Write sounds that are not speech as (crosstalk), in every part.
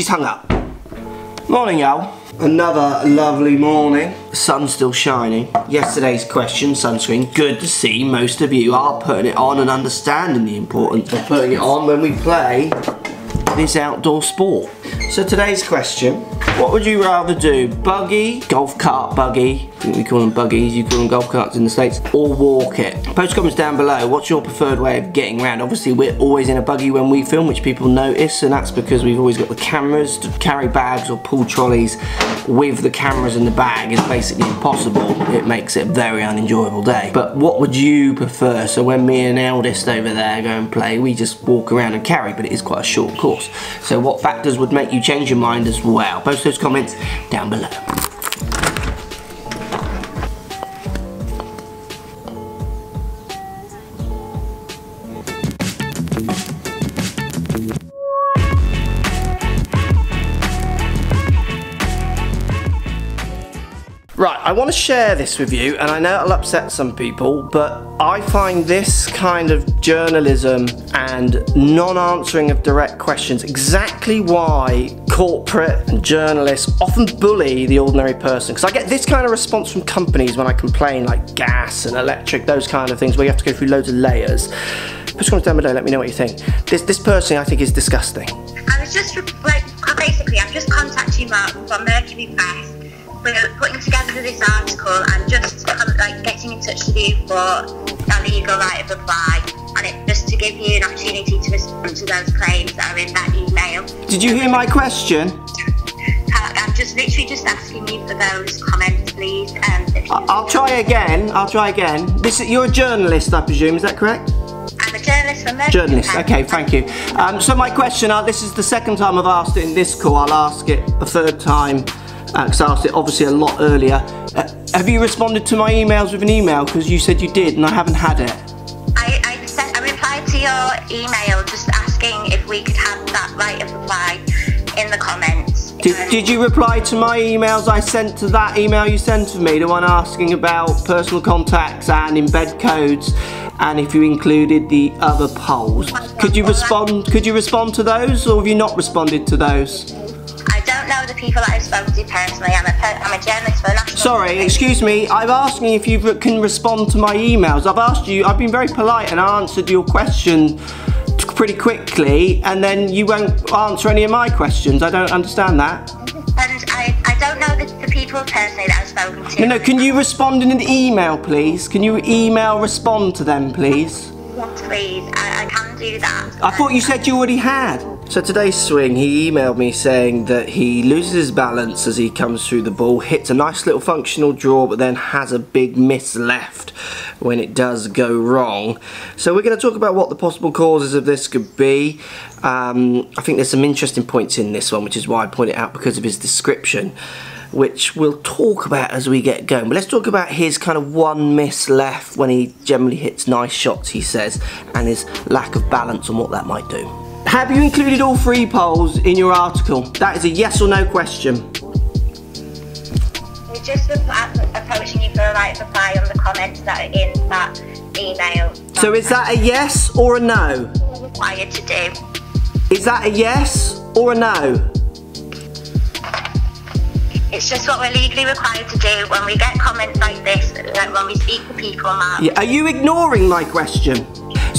she's hung up. Morning, y'all. Another lovely morning. Sun's still shining. Yesterday's question, sunscreen. Good to see most of you are putting it on and understanding the importance of putting it on when we play this outdoor sport. So today's question, what would you rather do? Buggy, golf cart buggy, we call them buggies, you call them golf carts in the States, or walk it? Post comments down below, what's your preferred way of getting around? Obviously we're always in a buggy when we film, which people notice, and that's because we've always got the cameras to carry bags or pull trolleys with the cameras in the bag is basically impossible. It makes it a very unenjoyable day. But what would you prefer? So when me and eldest over there go and play, we just walk around and carry, but it is quite a short course. So what factors would make you change your mind as well? Post those comments down below. Right, I want to share this with you, and I know it'll upset some people, but I find this kind of journalism and non answering of direct questions exactly why corporate and journalists often bully the ordinary person. Because I get this kind of response from companies when I complain, like gas and electric, those kind of things, where you have to go through loads of layers. Put comments down below, let me know what you think. This, this person I think is disgusting. I was just like, basically, I'm just contacting Mark from Mercury Press we're putting together this article and just like getting in touch with you for a legal right of reply and it just to give you an opportunity to respond to those claims that are in that email. Did you hear my question? Uh, I'm just literally just asking you for those comments, please. Um, I'll try again. I'll try again. This you're a journalist, I presume. Is that correct? I'm a journalist from Journalist. Okay, thank you. Um, so my question, uh, this is the second time I've asked it in this call. I'll ask it a third time because uh, I asked it obviously a lot earlier. Uh, have you responded to my emails with an email? Because you said you did and I haven't had it. I, I, sent, I replied to your email just asking if we could have that right of reply in the comments. Did, did you reply to my emails I sent to that email you sent to me, the one asking about personal contacts and embed codes and if you included the other polls? Could you respond could you respond to those or have you not responded to those? Know the people that I've spoken to personally. I'm a, I'm a journalist for National. Sorry, excuse me. I'm asking if you can respond to my emails. I've asked you. I've been very polite and answered your question pretty quickly, and then you won't answer any of my questions. I don't understand that. And I, I don't know the, the people personally that I've spoken to. No, no. Can you respond in an email, please? Can you email respond to them, please? Yes, please. I, I can do that. I thought you said you already had. So today's swing, he emailed me saying that he loses his balance as he comes through the ball, hits a nice little functional draw, but then has a big miss left when it does go wrong. So we're going to talk about what the possible causes of this could be. Um, I think there's some interesting points in this one, which is why I point it out because of his description which we'll talk about as we get going. But let's talk about his kind of one miss left when he generally hits nice shots, he says, and his lack of balance and what that might do. Have you included all three polls in your article? That is a yes or no question. We're just approaching you for a right reply on the comments that are in that email. So is that a yes or a no? Required to do. Is that a yes or a no? It's just what we're legally required to do when we get comments like this, like when we speak to people, Mark. Yeah, are you ignoring my question?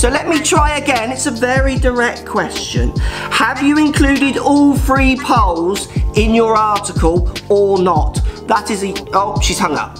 So let me try again. It's a very direct question. Have you included all three polls in your article or not? That is a... Oh, she's hung up.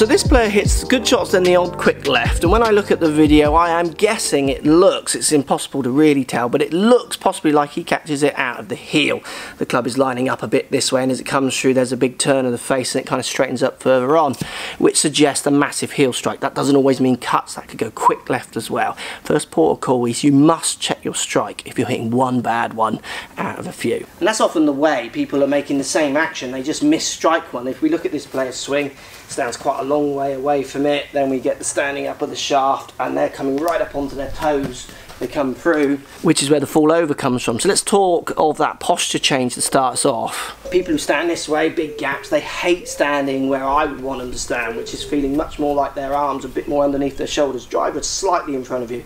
So this player hits good shots then the old quick left and when I look at the video I am guessing it looks, it's impossible to really tell, but it looks possibly like he catches it out of the heel. The club is lining up a bit this way and as it comes through there's a big turn of the face and it kind of straightens up further on, which suggests a massive heel strike. That doesn't always mean cuts, that could go quick left as well. First port of call is you must check your strike if you're hitting one bad one out of a few. And that's often the way people are making the same action, they just miss strike one. If we look at this player's swing, stands quite a long way away from it. Then we get the standing up of the shaft and they're coming right up onto their toes. They come through, which is where the fall over comes from. So let's talk of that posture change that starts off. People who stand this way, big gaps, they hate standing where I would want them to stand, which is feeling much more like their arms a bit more underneath their shoulders. Driver slightly in front of you,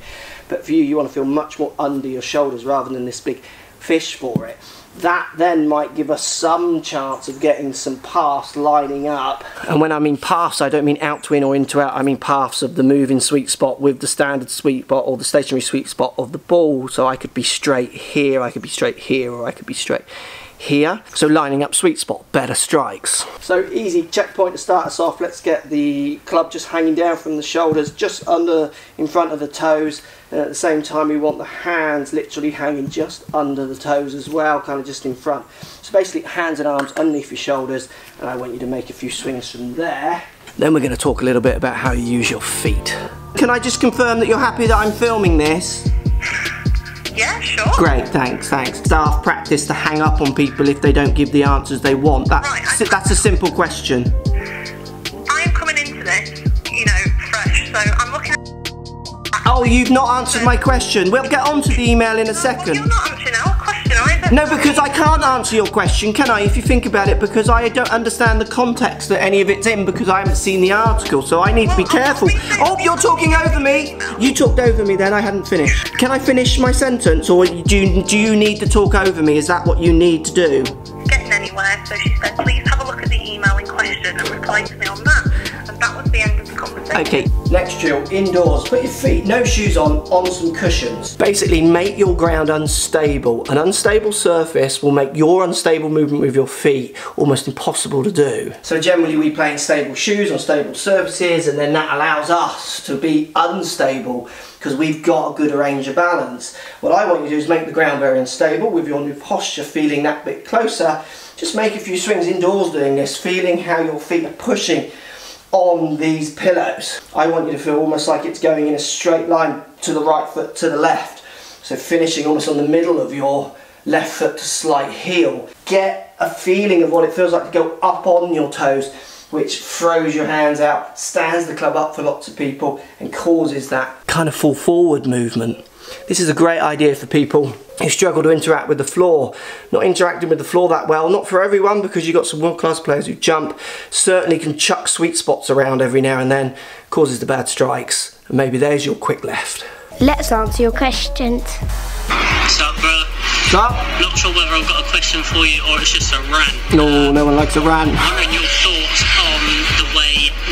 but for you, you want to feel much more under your shoulders rather than this big fish for it. That then might give us some chance of getting some paths lining up. And when I mean paths, I don't mean out to in or into out, I mean paths of the moving sweet spot with the standard sweet spot or the stationary sweet spot of the ball. So I could be straight here, I could be straight here, or I could be straight here. So lining up sweet spot, better strikes. So easy checkpoint to start us off. Let's get the club just hanging down from the shoulders, just under in front of the toes. And at the same time, we want the hands literally hanging just under the toes as well, kind of just in front. So basically hands and arms underneath your shoulders. And I want you to make a few swings from there. Then we're going to talk a little bit about how you use your feet. Can I just confirm that you're happy that I'm filming this? Yeah, sure. Great, thanks, thanks. Staff practice to hang up on people if they don't give the answers they want. That's, Right, that's a simple question. I'm coming into this, you know, fresh, so I'm looking at. Oh, you've not answered my question. We'll get on to the email in a Well, you're second. not No, because I can't answer your question, can I, if you think about it, because I don't understand the context that any of it's in because I haven't seen the article, so I need to be careful. Oh, you're talking over me! You talked over me then, I hadn't finished. Can I finish my sentence, or do you, do you need to talk over me? Is that what you need to do? Getting anywhere, so she said, please have a look at the email in question and reply to me on that. Okay, next drill, indoors. Put your feet, no shoes on, on some cushions. Basically, make your ground unstable. An unstable surface will make your unstable movement with your feet almost impossible to do. So generally we play in stable shoes on stable surfaces and then that allows us to be unstable because we've got a good range of balance. What I want you to do is make the ground very unstable with your new posture feeling that bit closer. Just make a few swings indoors doing this, feeling how your feet are pushing on these pillows. I want you to feel almost like it's going in a straight line to the right foot to the left. So finishing almost on the middle of your left foot to slight heel. Get a feeling of what it feels like to go up on your toes, which throws your hands out, stands the club up for lots of people, and causes that kind of fall forward movement. This is a great idea for people who struggle to interact with the floor. Not interacting with the floor that well, not for everyone because you've got some world class players who jump, certainly can chuck sweet spots around every now and then, causes the bad strikes. And maybe there's your quick left. Let's answer your questions. What's up, bro? Stop! Not sure whether I've got a question for you or it's just a rant. No, no one likes a rant. Wondering your thoughts on the way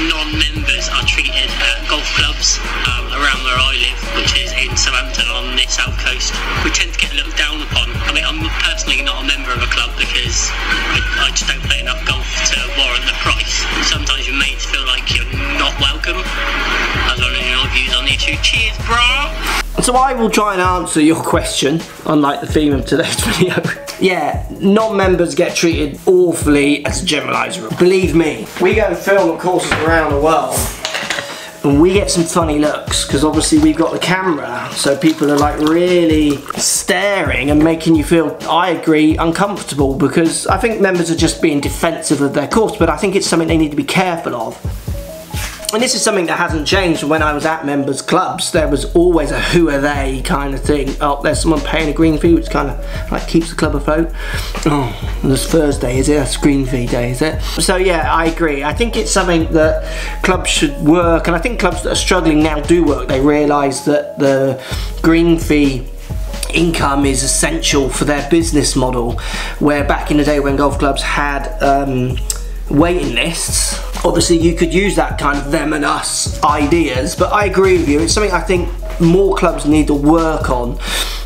non-members are treated at golf clubs um, around where I live, which is in Southampton on the south coast. We tend to get looked down upon. I mean, I'm personally not a member of a club because I, I just don't play enough golf to warrant the price. Sometimes you're made to feel like you're not welcome. I was wondering your views on the issue. Cheers, bro! So I will try and answer your question, unlike the theme of today's (laughs) video. Yeah, non-members get treated awfully as a generalised rule. Believe me, we go and film courses around the world and we get some funny looks because obviously we've got the camera so people are like really staring and making you feel I agree uncomfortable because I think members are just being defensive of their course but I think it's something they need to be careful of and this is something that hasn't changed when I was at members clubs. There was always a who are they kind of thing. Oh, there's someone paying a green fee, which kind of like keeps the club afloat. Oh, it's Thursday, is it? That's green fee day, is it? So yeah, I agree. I think it's something that clubs should work, and I think clubs that are struggling now do work. They realise that the green fee income is essential for their business model. Where back in the day when golf clubs had um, waiting lists, obviously you could use that kind of them and us ideas. But I agree with you. It's something I think more clubs need to work on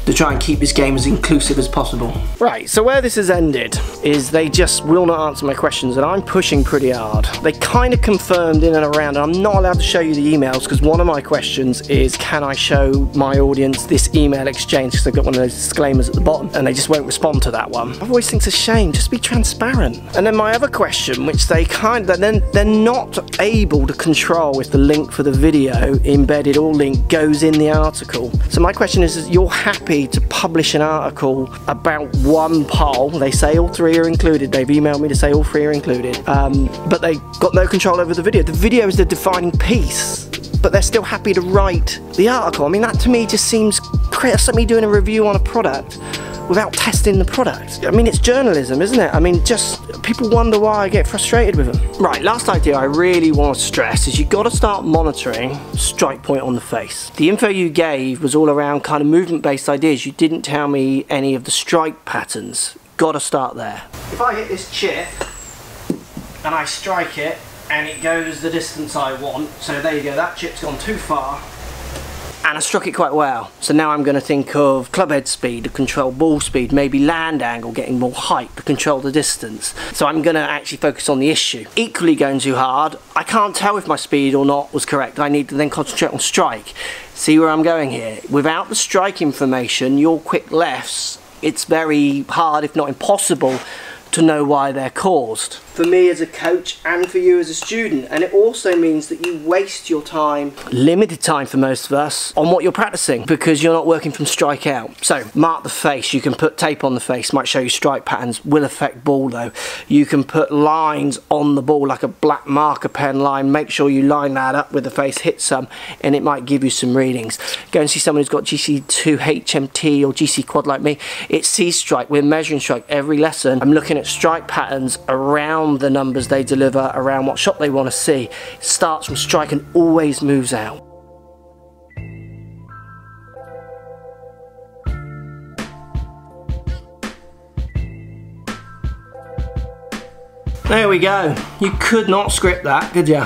to try and keep this game as inclusive as possible. Right, so where this has ended is they just will not answer my questions and I'm pushing pretty hard. They kind of confirmed in and around, and I'm not allowed to show you the emails because one of my questions is can I show my audience this email exchange because they've got one of those disclaimers at the bottom and they just won't respond to that one. I always think it's a shame, just be transparent. And then my other question, which they kind of, then they're not able to control if the link for the video embedded or link goes in the article. So my question is, is you're happy to publish an article about one poll. They say all three are included. They've emailed me to say all three are included. Um, but they got no control over the video. The video is the defining piece. But they're still happy to write the article. I mean, that to me just seems crazy. It's like me doing a review on a product without testing the product. I mean, it's journalism, isn't it? I mean, just people wonder why I get frustrated with them. Right, last idea I really want to stress is you've got to start monitoring strike point on the face. The info you gave was all around kind of movement based ideas. You didn't tell me any of the strike patterns. got to start there. If I hit this chip and I strike it and it goes the distance I want, so there you go, that chip's gone too far, and I struck it quite well. So now I'm going to think of club head speed to control ball speed, maybe land angle, getting more height to control the distance. So I'm going to actually focus on the issue. Equally going too hard, I can't tell if my speed or not was correct. I need to then concentrate on strike. See where I'm going here? Without the strike information, your quick lefts, it's very hard, if not impossible, to know why they're caused. For me as a coach and for you as a student. And it also means that you waste your time, limited time for most of us, on what you're practicing because you're not working from strike out. So mark the face, you can put tape on the face, might show you strike patterns, will affect ball though. You can put lines on the ball like a black marker pen line, make sure you line that up with the face, hit some, and it might give you some readings. Go and see someone who's got GC2 HMT or GC quad like me. It's C strike, we're measuring strike every lesson. I'm looking at strike patterns around the numbers they deliver, around what shot they want to see. It starts from strike and always moves out. There we go. You could not script that, could you?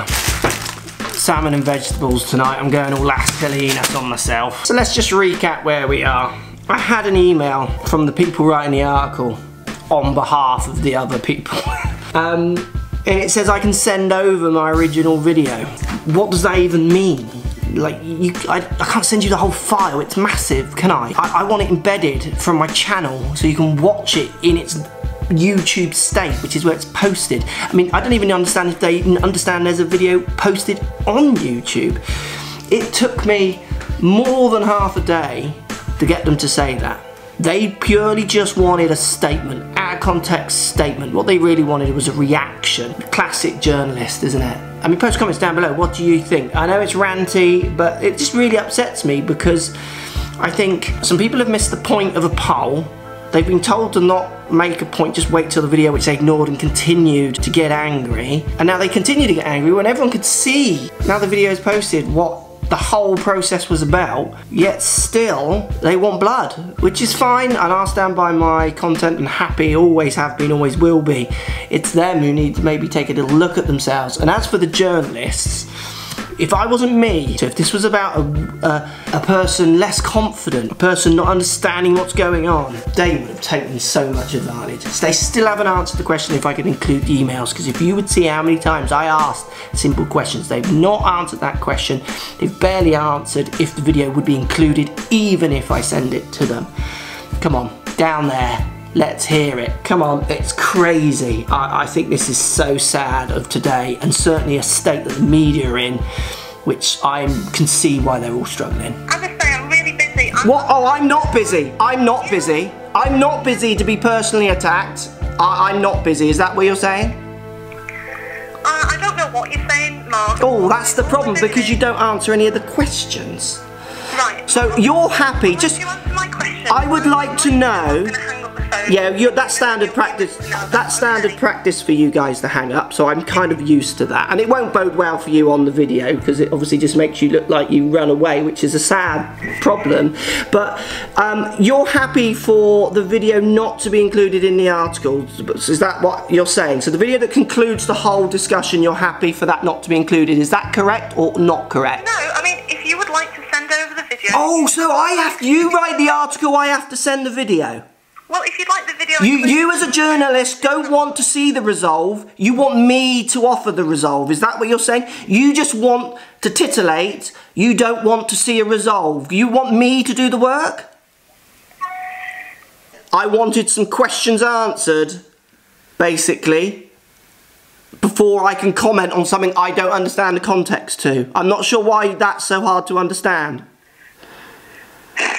Salmon and vegetables tonight. I'm going all Las Colinas on myself. So let's just recap where we are. I had an email from the people writing the article on behalf of the other people. (laughs) um, and it says I can send over my original video. What does that even mean? Like, you, I, I can't send you the whole file, it's massive, can I? I? I want it embedded from my channel so you can watch it in its YouTube state, which is where it's posted. I mean, I don't even understand if they understand there's a video posted on YouTube. It took me more than half a day to get them to say that. They purely just wanted a statement, out of context statement. What they really wanted was a reaction. Classic journalist, isn't it? I mean, post comments down below. What do you think? I know it's ranty, but it just really upsets me because I think some people have missed the point of a poll. They've been told to not make a point, just wait till the video, which they ignored and continued to get angry. And now they continue to get angry when everyone could see, now the video is posted, what the whole process was about, yet still they want blood, which is fine, and I'll stand by my content and happy, always have been, always will be. It's them who need to maybe take a little look at themselves. And as for the journalists, if I wasn't me, so if this was about a, a, a, person less confident, a person not understanding what's going on, they would have taken so much advantage. So they still haven't answered the question if I could include the emails, because if you would see how many times I asked simple questions, they've not answered that question. They've barely answered if the video would be included, even if I send it to them. Come on, down there. Let's hear it. Come on, it's crazy. I, I, think this is so sad of today and certainly a state that the media are in, which I can see why they're all struggling. As I say, I'm really busy. I'm what? Oh, I'm not busy. I'm not busy. I'm not busy to be personally attacked. I, I'm not busy. Is that what you're saying? Uh, I don't know what you're saying, Mark. Oh, that's the problem because you don't answer any of the questions. Right. So you're happy. Just. I would like to know. Yeah, that's standard practice. That's standard practice for you guys to hang up. So I'm kind of used to that, and it won't bode well for you on the video because it obviously just makes you look like you run away, which is a sad problem. But um, you're happy for the video not to be included in the article. Is that what you're saying? So the video that concludes the whole discussion, you're happy for that not to be included. Is that correct or not correct? No, I mean if you would like to send over the video. Oh, so I have you write the article. I have to send the video. Well, if you'd like the video... You, you as a journalist don't want to see the resolve. You want me to offer the resolve. Is that what you're saying? You just want to titillate. You don't want to see a resolve. You want me to do the work? I wanted some questions answered, basically, before I can comment on something I don't understand the context to. I'm not sure why that's so hard to understand.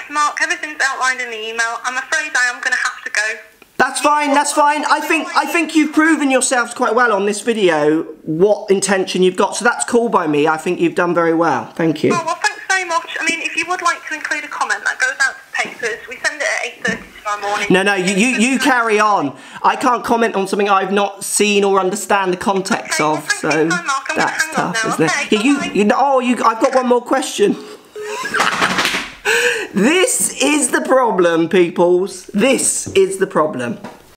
Mark, everything's outlined in the email. I'm afraid I am going to have to go. That's fine, that's fine. I think I think you've proven yourselves quite well on this video what intention you've got. So that's cool by me. I think you've done very well. Thank you. Oh, well, thanks very much. I mean, if you would like to include a comment, that goes out to papers. We send it at 8.30 tomorrow morning. No, no, you, you, you carry on. I can't comment on something I've not seen or understand the context okay, of. Well, so time, that's tough, isn't okay, it? Yeah, you, you, oh, you, I've got one more question. This is the problem, peoples. This is the problem.